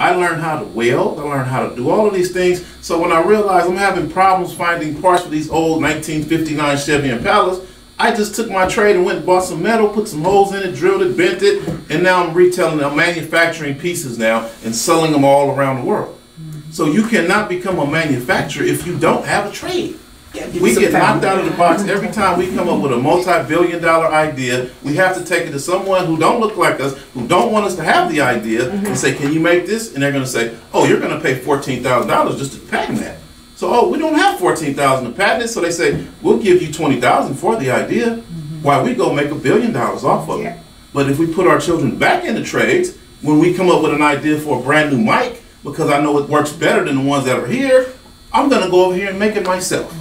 I learned how to weld. I learned how to do all of these things. So when I realized I'm having problems finding parts for these old 1959 Chevy Impalas, I just took my trade and went and bought some metal, put some holes in it, drilled it, bent it, and now I'm retailing, I'm manufacturing pieces now and selling them all around the world. So you cannot become a manufacturer if you don't have a trade. We get knocked out of the box every time we come up with a multi-billion dollar idea. We have to take it to someone who don't look like us, who don't want us to have the idea, and say, "Can you make this?" And they're going to say, "Oh, you're going to pay fourteen thousand dollars just to patent that." So, oh, we don't have fourteen thousand to patent it. So they say, "We'll give you twenty thousand for the idea, while we go make a billion dollars off of it." But if we put our children back into trades, when we come up with an idea for a brand new mic, because I know it works better than the ones that are here, I'm going to go over here and make it myself.